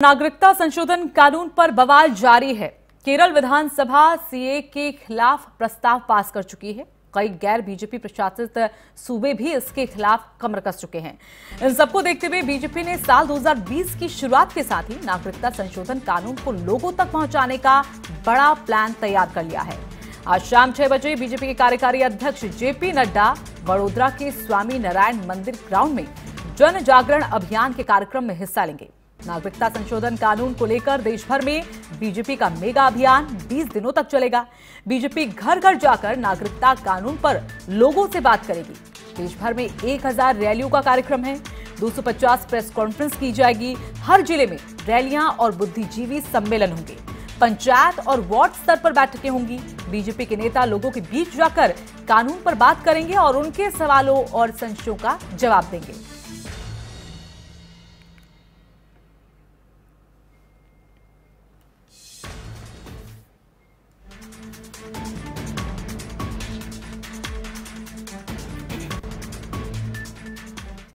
नागरिकता संशोधन कानून पर बवाल जारी है। केरल विधानसभा सीए के खिलाफ प्रस्ताव पास कर चुकी है। कई गैर बीजेपी प्रशासित सूबे भी इसके खिलाफ कमर कस चुके हैं। इन सबको देखते हुए बीजेपी ने साल 2020 की शुरुआत के साथ ही नागरिकता संशोधन कानून को लोगों तक पहुँचाने का बड़ा प्लान तैयार कर लिया है। आज शाम छह बजे बीजेपी के कार्यकारी अध्यक्ष जेपी नड्डा, वडोदरा के स्वामी नारायण मंदिर ग्राउंड में जन जागरण अभियान के कार्यक्रम में हिस्सा लेंगे। नागरिकता संशोधन कानून को लेकर देश भर में बीजेपी का मेगा अभियान 20 दिनों तक चलेगा। बीजेपी घर घर जाकर नागरिकता कानून पर लोगों से बात करेगी। देश भर में 1000 रैलियों का कार्यक्रम है। 250 प्रेस कॉन्फ्रेंस की जाएगी। हर ज़िले में रैलियाँ और बुद्धिजीवी सम्मेलन होंगे। पंचायत और वार्ड स्तर पर बैठकें होंगी। बीजेपी के नेता लोगों के बीच जाकर कानून पर बात करेंगे और उनके सवालों और संशयों का जवाब देंगे।